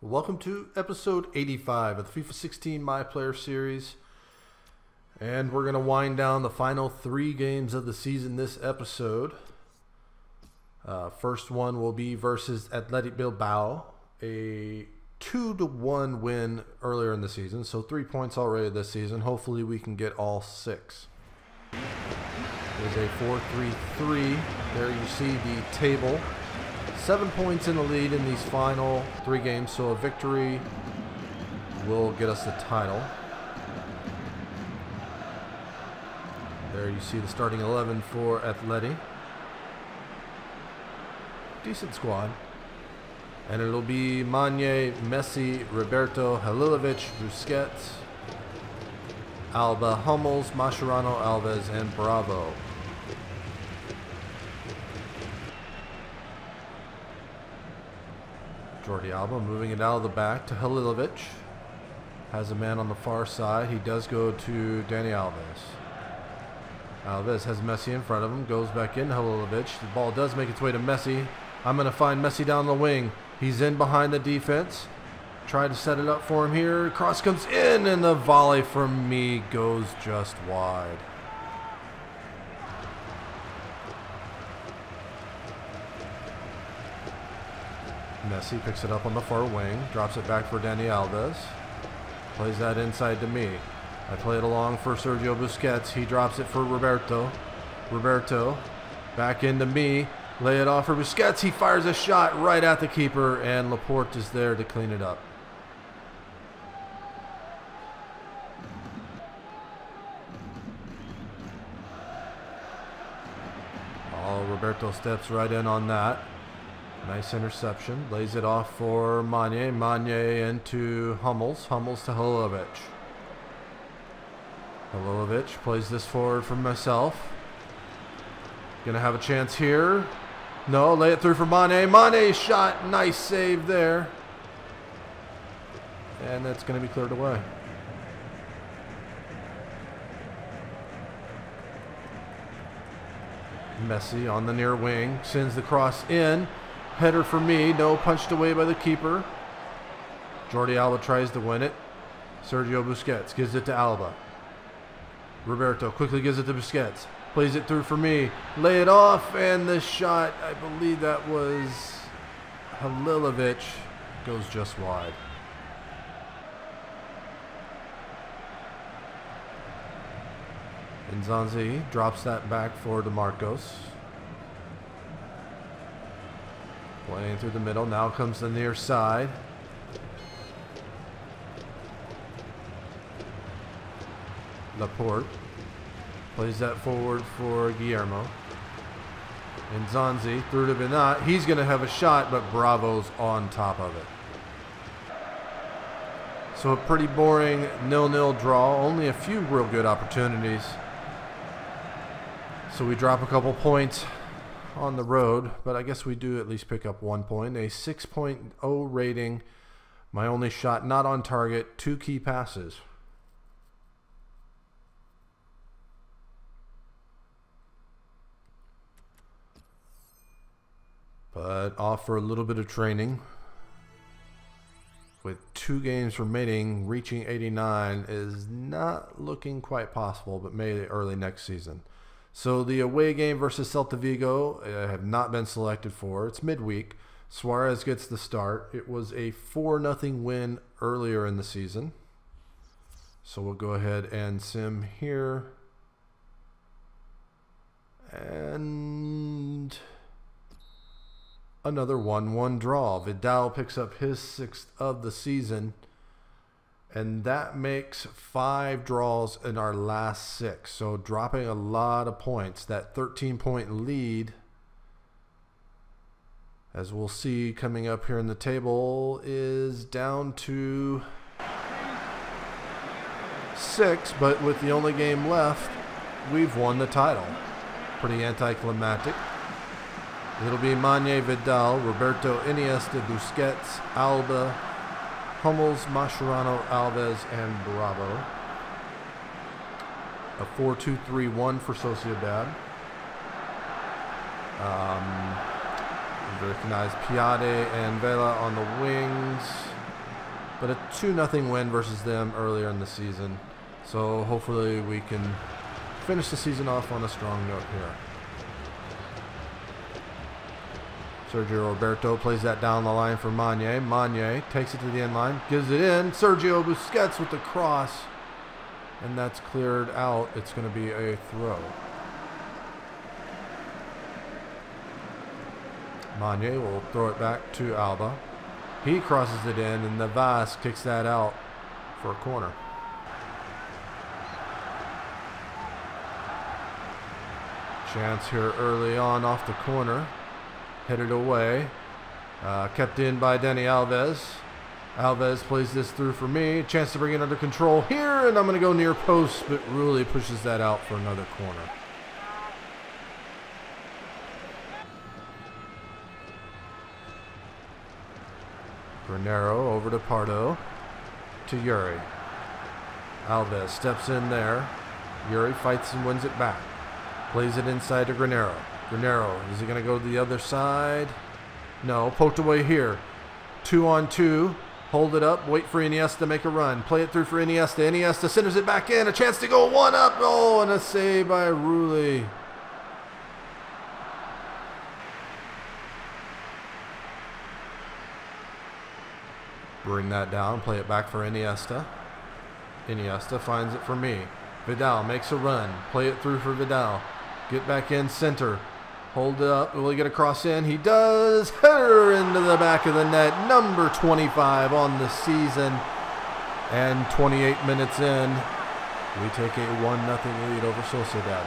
Welcome to episode 85 of the FIFA 16 My Player Series. And we're going to wind down the final three games of the season this episode. Uh, first one will be versus Athletic Bilbao, a 2 to 1 win earlier in the season. So three points already this season. Hopefully, we can get all six. There's a 4 3 3. There you see the table. Seven points in the lead in these final three games, so a victory will get us the title. There you see the starting 11 for Atleti. Decent squad. And it'll be Magne, Messi, Roberto, Halilovic, Busquets, Alba, Hummels, Mascherano, Alves, and Bravo. Jordi Alba moving it out of the back to Halilovic. Has a man on the far side. He does go to Dani Alves. Alves has Messi in front of him. Goes back in Halilovic. The ball does make its way to Messi. I'm going to find Messi down the wing. He's in behind the defense. Try to set it up for him here. Cross comes in and the volley from me goes just wide. Messi picks it up on the far wing, drops it back for Dani Alves. Plays that inside to me. I play it along for Sergio Busquets. He drops it for Roberto. Roberto back into me. Lay it off for Busquets. He fires a shot right at the keeper, and Laporte is there to clean it up. Oh, Roberto steps right in on that. Nice interception. Lays it off for Magne. Magne into Hummels. Hummels to Halilovic. Halilovic plays this forward for myself. Gonna have a chance here. No, lay it through for Mane. Mane shot. Nice save there. And that's gonna be cleared away. Messi on the near wing. Sends the cross in. Header for me. No, punched away by the keeper. Jordi Alba tries to win it. Sergio Busquets gives it to Alba. Roberto quickly gives it to Busquets. Plays it through for me. Lay it off, and the shot, I believe that was Halilovic, goes just wide. Nzonzi drops that back for DeMarcos. Playing through the middle. Now comes the near side. Laporte plays that forward for Guillermo. And Zanzi through to Benat. He's going to have a shot, but Bravo's on top of it. So a pretty boring nil-nil draw. Only a few real good opportunities. So we drop a couple points on the road, but I guess we do at least pick up one point. A 6.0 rating. My only shot not on target. Two key passes. But off for a little bit of training. With two games remaining, reaching 89 is not looking quite possible, but maybe early next season. So the away game versus Celta Vigo uh, have not been selected for. It's midweek. Suarez gets the start. It was a 4 0 win earlier in the season. So we'll go ahead and sim here. And another 1 1 draw. Vidal picks up his sixth of the season. And that makes five draws in our last six. So dropping a lot of points. That 13 point lead, as we'll see coming up here in the table, is down to six. But with the only game left, we've won the title. Pretty anticlimactic. It'll be Magne Vidal, Roberto Iniesta, Busquets, Alba, Hummels, Mascherano, Alves, and Bravo. A 4-2-3-1 for Sociedad. Um, recognize Piade and Vela on the wings. but a 2 nothing win versus them earlier in the season. So hopefully we can finish the season off on a strong note here. Sergio Roberto plays that down the line for Magne. Magne takes it to the end line, gives it in. Sergio Busquets with the cross. And that's cleared out. It's going to be a throw. Magne will throw it back to Alba. He crosses it in, and the Navas kicks that out for a corner. Chance here early on off the corner headed away. Uh, kept in by Dani Alves. Alves plays this through for me. Chance to bring it under control here, and I'm going to go near post, but really pushes that out for another corner. Granero over to Pardo. To Yuri. Alves steps in there. Yuri fights and wins it back. Plays it inside to Granero. Granero, is he going to go to the other side? No, poked away here. Two on two. Hold it up. Wait for Iniesta to make a run. Play it through for Iniesta. Iniesta centers it back in. A chance to go one up. Oh, and a save by Rulli. Bring that down. Play it back for Iniesta. Iniesta finds it for me. Vidal makes a run. Play it through for Vidal. Get back in center. Hold it up. Will he get a cross in? He does. Header into the back of the net. Number 25 on the season. And 28 minutes in, we take a 1 0 lead over Sociedad.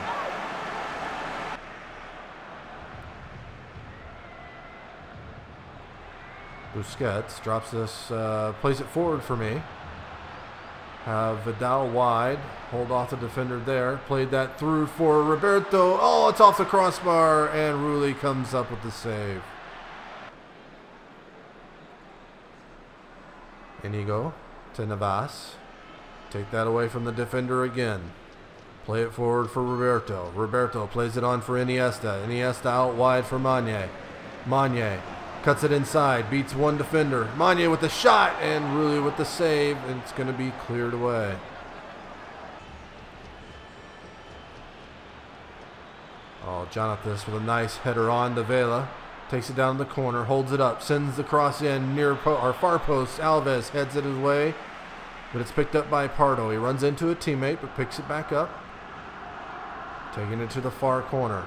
Busquets drops this, uh, plays it forward for me. Have Vidal wide. Hold off the defender there. Played that through for Roberto. Oh, it's off the crossbar, and Rulli comes up with the save. Inigo to Navas. Take that away from the defender again. Play it forward for Roberto. Roberto plays it on for Iniesta. Iniesta out wide for Magne. Magne Cuts it inside, beats one defender. Magne with the shot, and Rulli with the save, and it's going to be cleared away. Oh, Jonathan with a nice header on to Vela. Takes it down the corner, holds it up, sends the cross in near po our far post. Alves heads it his way, but it's picked up by Pardo. He runs into a teammate, but picks it back up. Taking it to the far corner.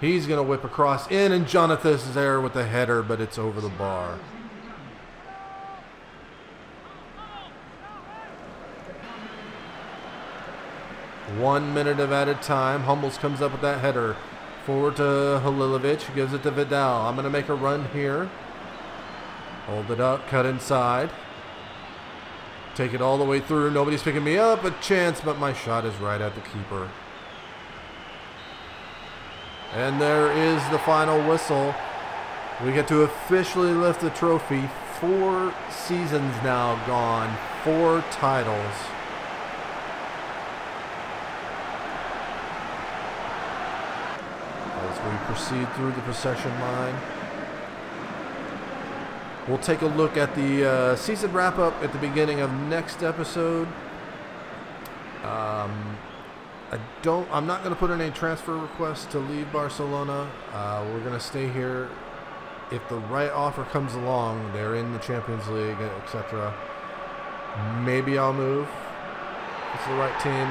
He's going to whip across in, and Jonathan is there with the header, but it's over the bar. One minute of added time. Hummels comes up with that header. Forward to Halilovic. Gives it to Vidal. I'm going to make a run here. Hold it up. Cut inside. Take it all the way through. Nobody's picking me up. A chance, but my shot is right at the keeper. And there is the final whistle. We get to officially lift the trophy. Four seasons now gone, four titles. As we proceed through the procession line, we'll take a look at the uh, season wrap up at the beginning of next episode. Um, I don't. I'm not going to put in a transfer request to leave Barcelona. Uh, we're going to stay here. If the right offer comes along, they're in the Champions League, etc. Maybe I'll move. It's the right team.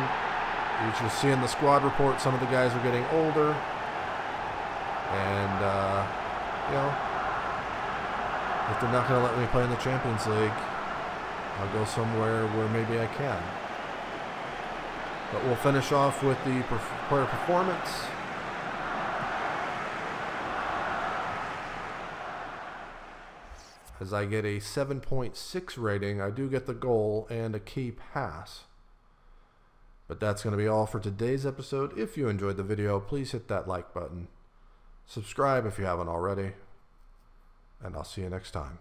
You should see in the squad report some of the guys are getting older, and uh, you know, if they're not going to let me play in the Champions League, I'll go somewhere where maybe I can. But we'll finish off with the player performance. As I get a 7.6 rating, I do get the goal and a key pass. But that's going to be all for today's episode. If you enjoyed the video, please hit that like button. Subscribe if you haven't already. And I'll see you next time.